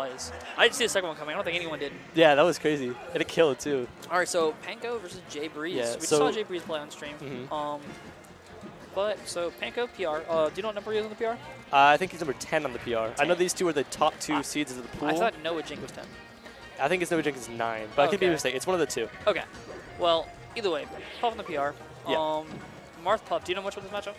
I didn't see the second one coming. I don't think anyone did. Yeah, that was crazy. And it killed too. All right, so Panko versus Jay Breeze. Yeah, we just so- saw Jay Breeze play on stream. Mhm. Um, but so Panko PR. Uh, do you know what number he is on the PR? Uh, I think he's number 10 on the PR. I know these two are the top two seeds of the pool. I thought Noah Jink was 10. I think it's Noah Jenkins 9, but I could be Okay. mistaken. It's one of the two. Okay. Well, either way, Puff on the PR. Yeah. Um, Marth Puff. Do you know much about this matchup?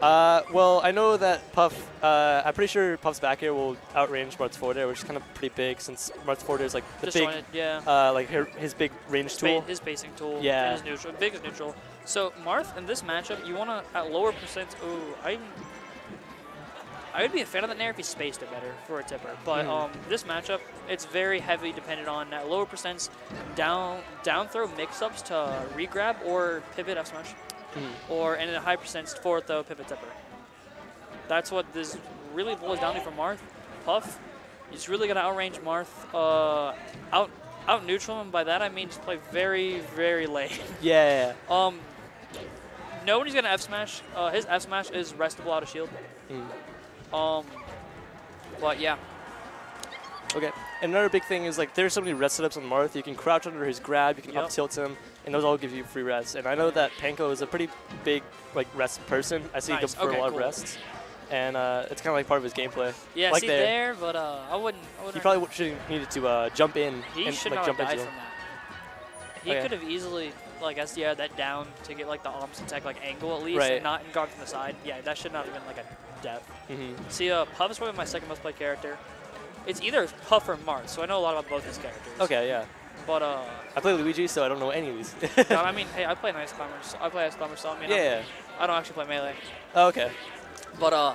Uh, well, I know that Puff, uh, I'm pretty sure Puff's back air will outrange Marth's forward air, which is kind of pretty big since Marth's forward air is like the Just big, it, yeah. uh, like her, his big range His tool. His basing tool. Yeah. And his neutral. Big is neutral. So Marth in this matchup, you want to at lower percent. Ooh, I. I would be a fan of that Nair if he spaced it better for a tipper. But Mhm. um, this matchup, it's very heavy dependent on at lower percents, down down throw mix-ups to regrab or pivot F smash, Mhm. or and a high percent forward throw pivot tipper. That's what this really boils down to for Marth. Puff, he's really gonna outrange Marth. Uh, out out neutral, and by that I mean just play very very late. Yeah. um, nobody's gonna F smash. Uh, his F smash is restable out of shield. Mm. Um, but yeah, Okay. Another big thing is like there's so many rest setups on Marth. You can crouch under his grab, you can Yep. up tilt him, and those all give you free rest. And I know that Panko is a pretty big like rest person. I see him Nice. for Okay, a lot cool. of rests, and uh, it's kind of like part of his gameplay. yeah. like see there. there, but uh, I wouldn't. I wouldn't He probably should have needed to uh, jump in He and should like not jump have into died him. from that. He Okay. could have easily like SDR that down to get like the arms attack like angle at least, Right. and not in guard from the side. Yeah, that should not have been like a death. hmm See, uh, Puff is probably my second most played character. It's either Puff or Marth, so I know a lot about both these characters. Okay, yeah. But uh, I play Luigi, so I don't know any of these. no, I mean, hey, I play Ice Climber. So I play Ice Climber, so I mean, yeah. I don't actually play melee. Oh, okay. But uh,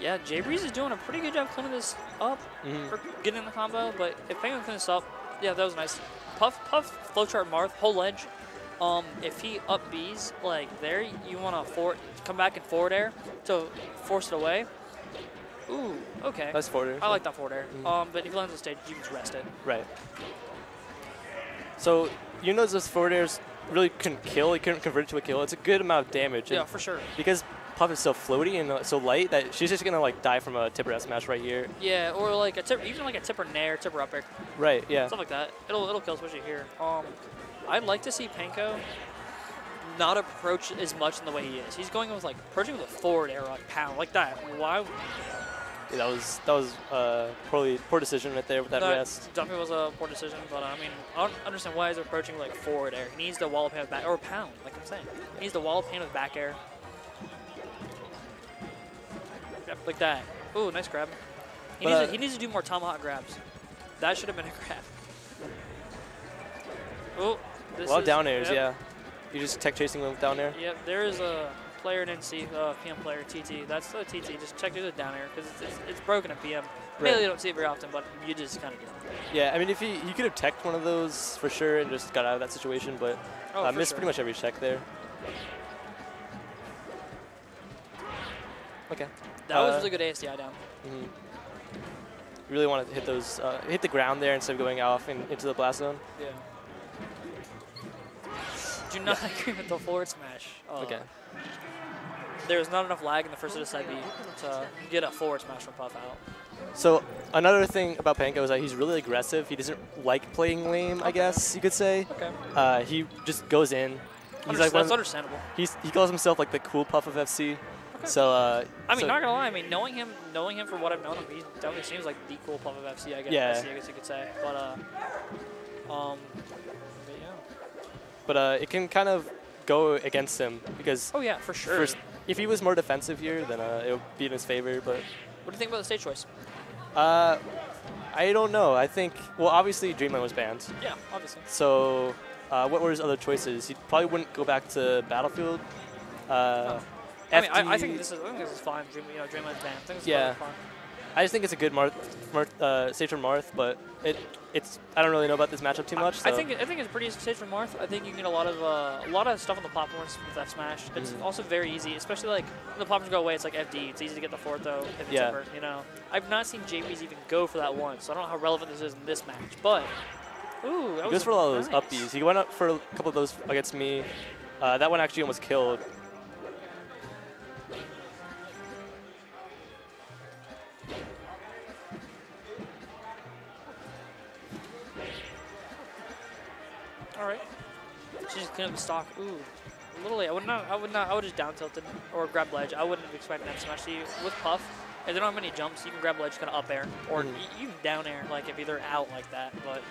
yeah, Jay Breeze is doing a pretty good job cleaning this up hmm for getting in the combo. But if Panko cleans this up, yeah, that was nice. Puff, Puff, Flowchart, Marth, whole ledge. Um, if he up B's like there, you want to come back and forward air to force it away. Ooh, okay. That's forward. I like that forward air. Mhm. Um, but if he lands on stage, you can just rest it. Right. So you know this forward airs really couldn't kill. He couldn't convert it to a kill. It's a good amount of damage. Yeah, for sure. Because Puff is so floaty and uh, so light that she's just gonna like die from a tipper S smash right here. Yeah, or like a tip, even like a tipper nair, tipper up air, Right. Yeah. stuff like that. It'll it'll kill, especially here. Um, I'd like to see Panko not approach as much in the way he is. He's going with like approaching with a forward air like pound like that. Why? Yeah, that was that was uh, poorly poor decision right there with that rest. Dumping was a poor decision, but uh, I mean, I don't understand why he's approaching like forward air. He needs the wall of pain with back or pound, like I'm saying. He needs the wall of pain with back air. Yep, like that. Ooh, nice grab. He, But, needs uh, to, he needs to do more tomahawk grabs. That should have been a grab. Oh, this A lot of is- down airs. yep, Yeah. You just tech chasing with down air. Yep, there is a player in NC, uh, PM player, TT. That's the TT. Just check through the down air because it's, it's, it's broken at PM. Right. Mainly you don't see it very often, but you just kind of do. Yeah. I mean, if he he could have teched one of those for sure and just got out of that situation, but Oh, uh, missed sure. pretty much every check there. Okay. That was Uh, really good ASDI down. hmm You really want to hit those, uh, hit the ground there instead of going off in, into the blast zone. Yeah. Do not agree with the forward smash. Uh, Okay. There was not enough lag in the first of the side B to get a forward smash from Puff out. So another thing about Panko is that he's really aggressive. He doesn't like playing lame, I guess you could say. Okay. Uh, he just goes in. He's Underst- like that's understandable. he's, he calls himself like the cool puff of FC. So uh, I mean, so- not gonna lie. I mean, knowing him, knowing him for what I've known him, he definitely seems like the cool Puff of FC. I guess. Yeah. FC, I guess you could say. But uh, um, but yeah. but uh, it can kind of go against him because Oh yeah, for sure. first, if he was more defensive here, then uh, it would be in his favor. But What do you think about the stage choice? uh, I don't know. I think well, obviously Dreamland was banned. Yeah, obviously. So uh, what were his other choices? He probably wouldn't go back to Battlefield. Uh, I mean, I, I think this is. I think this is fine. Dream, you know, Dreamland's banned. I think this Yeah. fine. I just think it's a good Marth, Marth, uh, for Marth, but it it's I don't really know about this matchup too much. I so- think I think it's pretty safe for Marth. I think you can get a lot of uh, a lot of stuff on the platforms with F Smash. It's Mhm. also very easy, especially like when the platforms go away. It's like FD. It's easy to get the fourth though. If it's Yeah. ever, you know, I've not seen JBs even go for that once, so I don't know how relevant this is in this match. But ooh, that he was goes for a lot of those nice. up B's. He went up for a couple of those against me. Uh, that one actually almost killed. She's just clean up the stock. Ooh, a little late. I would not. I would not. I would just down tilted or grab ledge. I wouldn't have expected that smash. See, with Puff, if they don't have many jumps, you can grab ledge kind of up air or y- even down air, like if they're out like that. But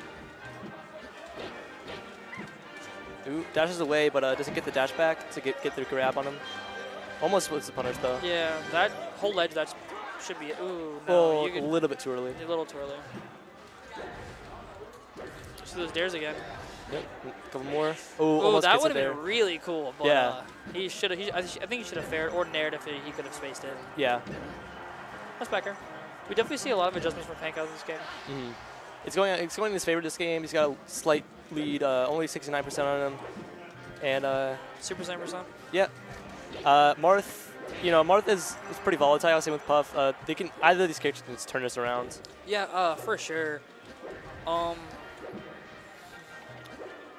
Ooh, dashes away, but uh, doesn't get the dash back to get get the grab on him. Almost was the punish though. yeah, that whole ledge that should be. Ooh, no, oh, a little bit too early. a little too early. See those dares again. Yep, a couple more. Oh, that would have been really cool. But, Yeah. Uh, he should have. I, think he should have fared or nared if he, could have spaced it. Yeah. That's Becker. We definitely see a lot of adjustments from Panko this game. hmm It's going. It's going in his favor this game. He's got a slight lead, uh, only 69% on him, and uh, Super Saiyan percent. yeah. Uh, Marth, you know, Marth is, is pretty volatile. Same with Puff. Uh, they can either of these characters can turn this around. Yeah, uh, for sure. Um,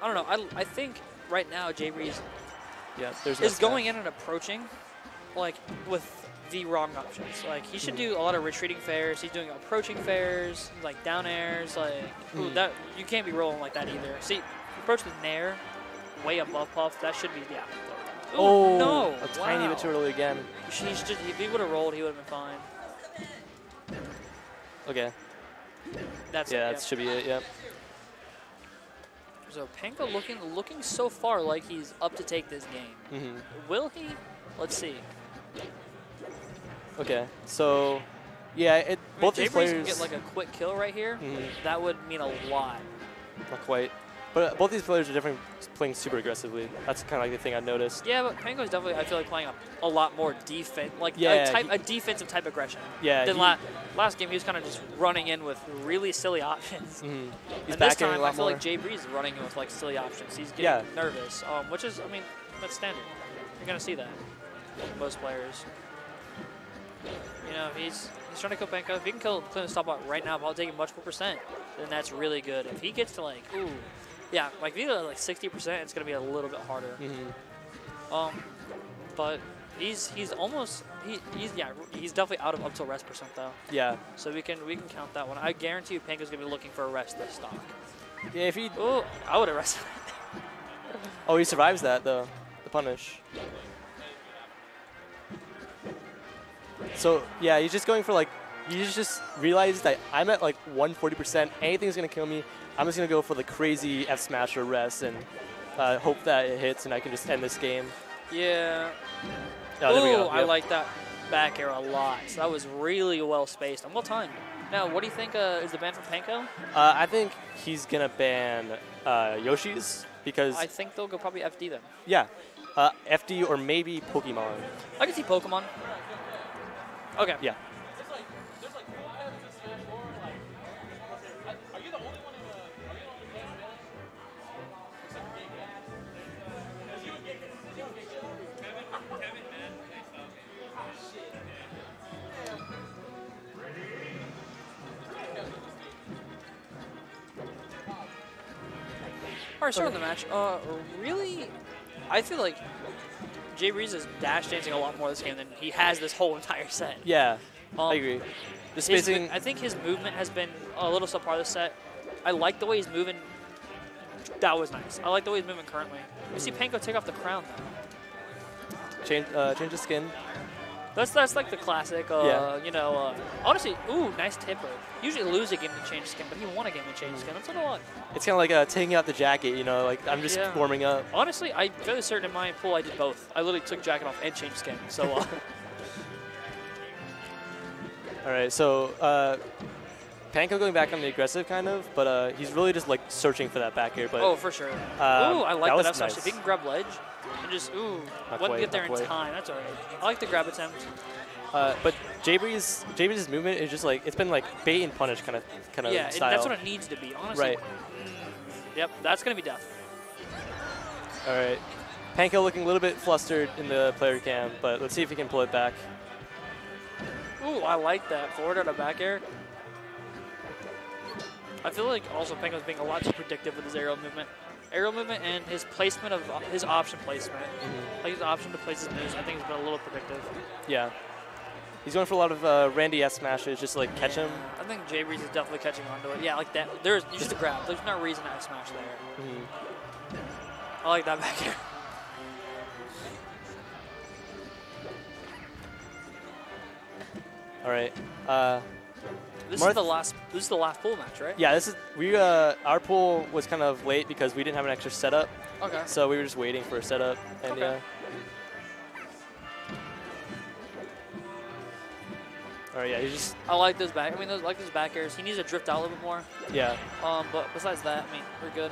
I don't know. I, I think right now Jay Yeah, there's is going in and approaching like with the wrong options. Like he should do a lot of retreating fairs. He's doing approaching fairs, like down airs. Like ooh, Mhm. that you can't be rolling like that either. See, approach with nair, way above puff. That should be yeah. Ooh, Oh, no! a tiny bit too early again. He's just if he would have rolled, he would have been fine. Okay. That's yeah, it. that should be it. Yeah. So Panko looking looking so far like he's up to take this game. hmm Will he? Let's see. Okay. So, yeah, it I mean, both these players. can get like a quick kill right here. Mhm. That would mean a lot. Not quite. But uh, both these players are definitely playing super aggressively. That's kind of like the thing I've noticed. Yeah, but Panko's definitely I feel like playing a, a lot more defense, like Yeah, a, type, he- a defensive type aggression. Yeah. Than he- la- last game he was kind of just running in with really silly options. mhm. He's and this time a lot I feel more. like Jay Breeze is running in with like silly options. He's getting Yeah. nervous, um, which is I mean that's standard. You're gonna see that most players. You know he's he's trying to kill Panko. If he can kill clean the stop right now while taking much more percent, then that's really good. If he gets to like ooh, yeah, like if gets like 60 percent, it's gonna be a little bit harder. Mhm. Um, but he's he's almost he, he's yeah he's definitely out of up till rest percent though. Yeah. So we can we can count that one. I guarantee you Panko's gonna be looking for a rest this stock. Yeah. If he. Oh, I would have rested. Oh, he survives that though. The punish. So yeah, he's just going for like. He just realized that I'm at like 140%. Anything's gonna kill me. I'm just gonna go for the crazy F smash or rest and uh, hope that it hits and I can just end this game. yeah. Oh, there we Ooh, go. I like that back air a lot. So that was really well spaced and well timed. Now, what do you think uh, is the ban from Panko? Uh, I think he's gonna ban uh, Yoshi's because I think they'll go probably FD then. yeah, uh, FD or maybe Pokemon. I can see Pokemon. Okay. Yeah. All right, starting the match. Uh, really, I feel like Jay Breeze is dash dancing a lot more this game than he has this whole entire set. Yeah, Um, I agree. The spacing. mo- I think his movement has been a little subpar this set. I like the way he's moving. That was nice. I like the way he's moving currently. We see Panko take off the crown though. change uh, change the skin. That's that's like the classic. Uh, Yeah. You know. Uh, honestly, ooh, nice tipper. Usually lose a game to change skin, but he won a game to change skin. That's a lot. It's kind of like uh, taking out the jacket. You know, like I'm just Yeah. warming up. Honestly, I'm fairly certain in my pool I did both. I literally took jacket off and changed skin. So. Uh, All right, so uh, Panko going back on the aggressive kind of, but uh, he's really just like searching for that back air. But oh, for sure. Um, ooh, I like that that, was smash. nice. If he can grab ledge and just ooh, Not wouldn't get there in quite. time. That's alright. I like the grab attempt. uh, but Jay Breeze's Jabree's movement is just like it's been like bait and punish kind of kind of yeah, style. that's what it needs to be. Honestly. Right. Yep, that's gonna be death. All right, Panko looking a little bit flustered in the player cam, but let's see if he can pull it back. Ooh, I like that. Forward out of back air. I feel like also Panko's being a lot too predictive with his aerial movement. Aerial movement and his placement of his option placement. Like his option to place his moves, I think has been a little predictive. Yeah, he's going for a lot of uh, Randy S smashes, just to, like catch him. I think Jay Breeze is definitely catching onto it. Yeah, like that. There's just a grab. There's no reason to smash there. Mhm. I like that back air. All right. Uh, This Marth- is the last. This is the last pool match, right? yeah, this is we. Uh, our pool was kind of late because we didn't have an extra setup, Okay. so we were just waiting for a setup. And Okay. yeah. All right. Yeah. You just. I like those back. I mean, those like those back airs. He needs to drift out a little bit more. Yeah. Um, but besides that, I mean, we're good.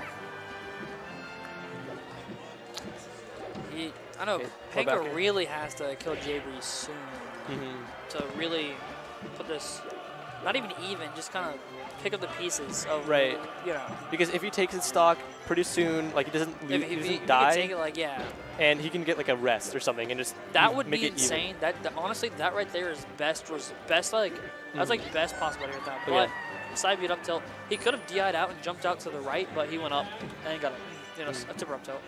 He, I know Okay, go back Panko here. really has to kill Breeze soon hmm to really put this, not even even, just kind of pick up the pieces of Right. You know, Because if he takes his stock pretty soon, like he doesn't, lo- if, he if, doesn't he, if he die, take it like yeah, and he can get like a rest or something, and just that would make be insane. That, that honestly, that right there is best. Was best like that's like best possibility at that. Mm. Okay. But side beat up tilt, he could have DI'd out and jumped out to the right, but he went up and got a you know Mm. a tipper up tilt.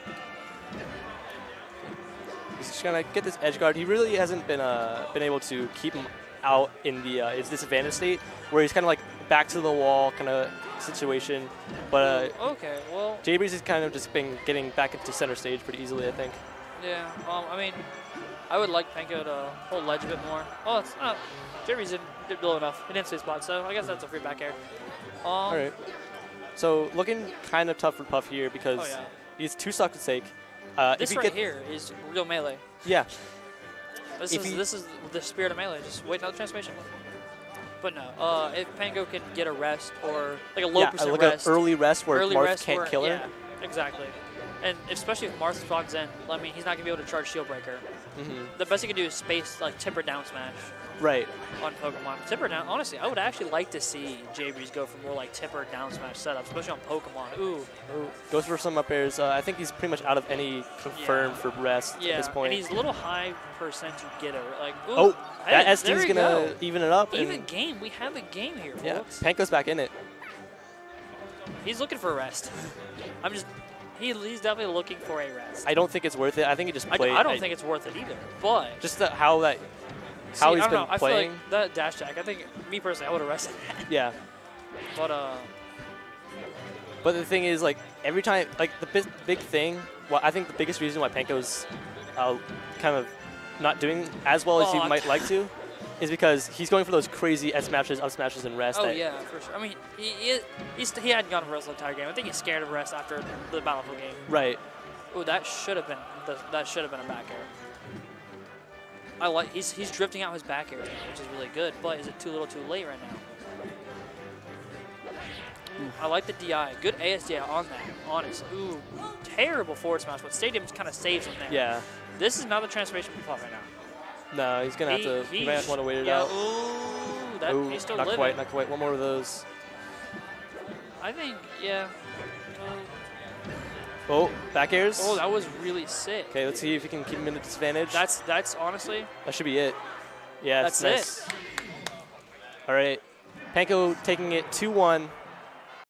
He's just gonna get this edge guard. He really hasn't been uh, been able to keep him out in the uh, his disadvantage state, where he's kind of like back to the wall kind of situation. But uh, Okay, well, Jay Breeze has kind of just been getting back into center stage pretty easily, I think. yeah. Um, I mean, I would like Panko to hold ledge a bit more. Oh, it's not. Jerry's didn't did blow enough. He didn't stay spot, so I guess that's a free back air. Um, All right. So looking kind of tough for Puff here because Oh, yeah. he's two stock to take. Uh, This if he right here is real melee. Yeah. This If is he- this is the spirit of melee. Just wait another transformation. But no, uh, if Panko can get a rest or like a low yeah, percent like rest, an early rest where early Marth rest can't where- kill her. Yeah, exactly. And especially if Marth spots in, I mean, he's not gonna be able to charge Shield Breaker. hmm The best he can do is space like tipper Down Smash Right. on Pokemon. tipper Down. Honestly, I would actually like to see J-Breeze go for more like tipper Down Smash setup, especially on Pokemon. Ooh, Ooh. Goes for some up airs. Uh, I think he's pretty much out of any confirmed Yeah. for rest yeah. at this point. And he's a little high percent to get her. Like, ooh, oh, hey, that SD's gonna even it up. Even game. We have a game here, yeah, folks. Panko's back in it. He's looking for a rest. I'm just. He, he's definitely looking for a rest. I don't think it's worth it. I think he just I, played. I don't think it's worth it either. But just the, how that see, how I he's don't been know. I playing. feel like that dash attack. I think me personally, I would have rested yeah. But uh, But the thing is, like every time, like the big, big thing. Well, I think the biggest reason why Panko's uh, kind of not doing as well as Oh, he might like to is because he's going for those crazy S smashes, up smashes, and rest. oh yeah, for sure. I mean, he he, he's, he hadn't gone for rest the entire game. I think he's scared of rest after the Battlefield game. Right. Oh, that should have been the, that should have been a back air. I like he's he's drifting out his back air which is really good. But is it too little, too late right now? I like the DI. Good ASDI on that, honestly. Ooh, terrible forward smash, but Stadium kind of saves him there. Yeah. This is not the transformation for Puff right now. No, he's gonna have to. He, might want to wait it yeah, out. Ooh, that, Ooh, not living. quite, not quite. One more of those. I think, yeah. Oh, back airs. Oh, that was really sick. okay, let's see if he can keep him in a disadvantage. That's that's honestly that should be it. Yeah, That's nice. All right, Panko taking it 2-1.